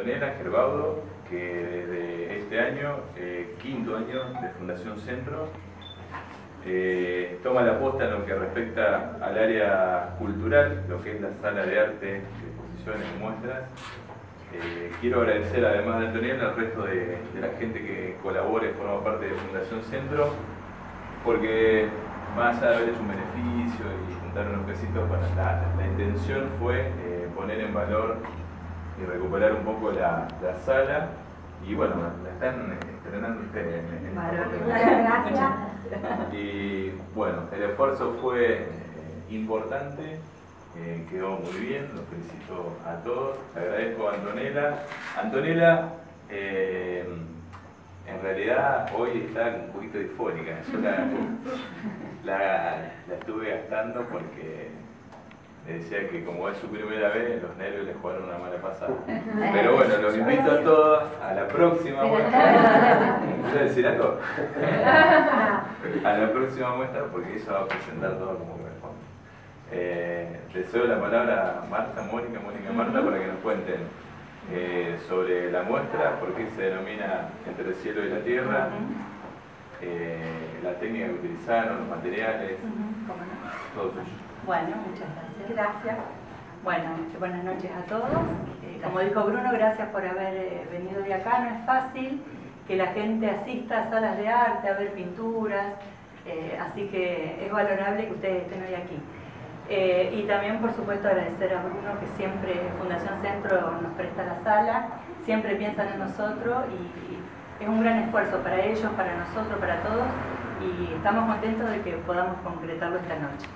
Antonella Gerbaudo, que desde este año, eh, quinto año de Fundación Centro, eh, toma la posta en lo que respecta al área cultural, lo que es la sala de arte, exposiciones muestras. Eh, quiero agradecer además de Antonella al resto de, la gente que colabora y forma parte de Fundación Centro, porque más allá de haber hecho un beneficio y juntar unos pesitos, bueno, la, la intención fue poner en valor y recuperar un poco la, la sala. Y bueno, la están estrenando ustedes. Gracias. Y bueno, el esfuerzo fue eh, importante, eh, quedó muy bien, los felicito a todos. agradezco a Antonella. Antonella, eh, en realidad hoy está un poquito difónica. Yo la, la estuve gastando porque me decía que como es su primera vez, los nervios le jugaron una mala pasada. Pero bueno, los invito a todos a la próxima muestra. ¿Quiero decir algo? A la próxima muestra porque ella va a presentar todo como corresponde. Eh, deseo la palabra a Marta, Mónica, Mónica, Marta para que nos cuenten eh, sobre la muestra, por qué se denomina Entre el cielo y la tierra, eh, la técnica que utilizaron, los materiales, Bueno, muchas gracias. Gracias. Bueno, buenas noches a todos. Eh, como dijo Bruno, gracias por haber eh, venido de acá. No es fácil que la gente asista a salas de arte, a ver pinturas, eh, así que es valorable que ustedes estén hoy aquí. y también, por supuesto, agradecer a Bruno que siempre Fundación Centro nos presta la sala, siempre piensan en nosotros y es un gran esfuerzo para ellos, para nosotros, para todos estamos contentos de que podamos concretarlo esta noche.